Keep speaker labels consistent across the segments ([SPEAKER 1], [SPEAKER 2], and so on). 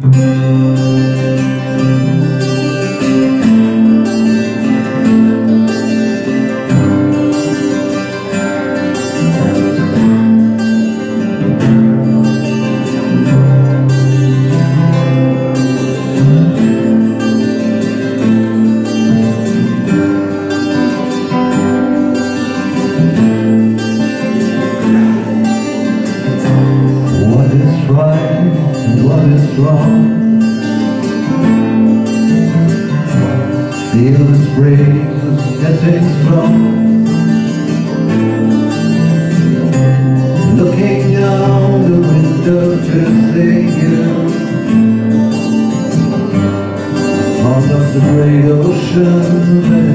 [SPEAKER 1] Mm-hmm. Feel the springs as they flow Looking down the window to see you. Out of the great ocean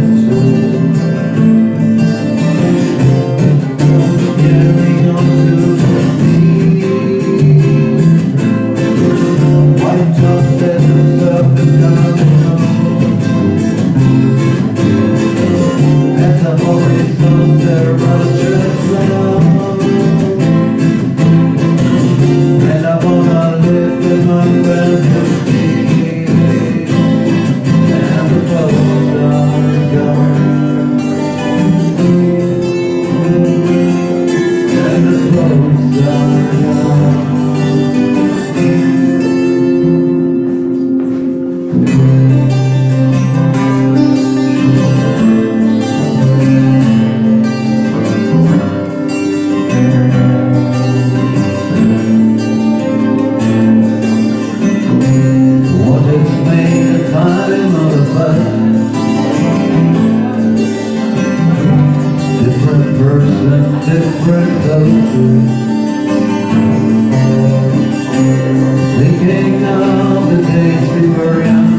[SPEAKER 1] different cultures. Thinking of the days we were young.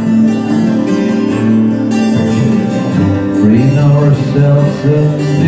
[SPEAKER 1] Freeing ourselves up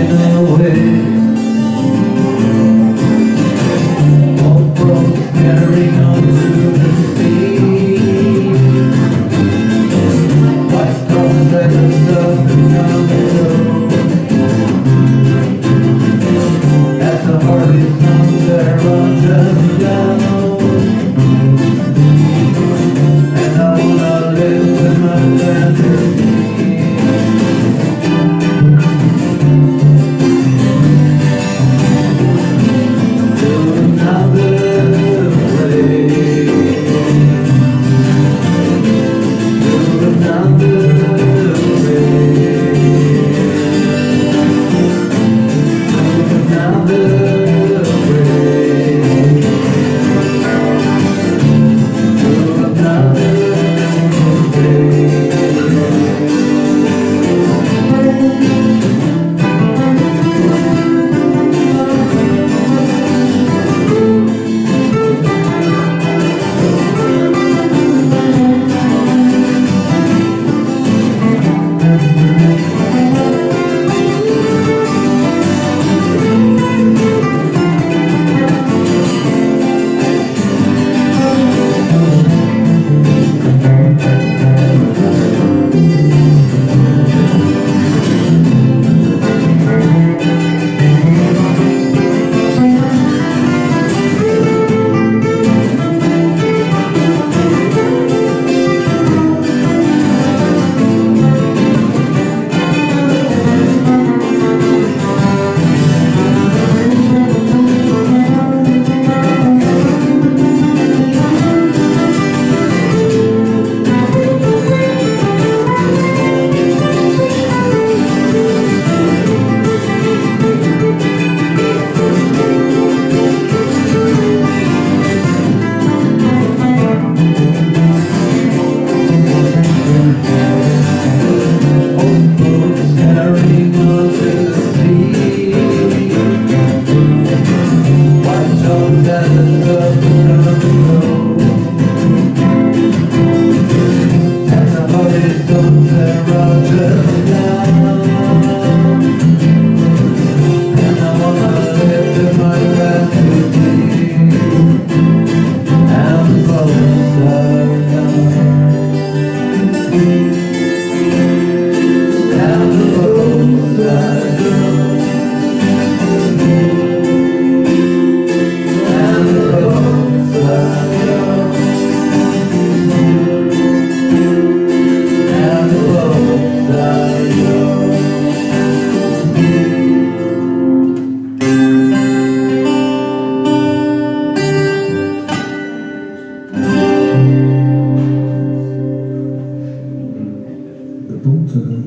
[SPEAKER 2] punkty.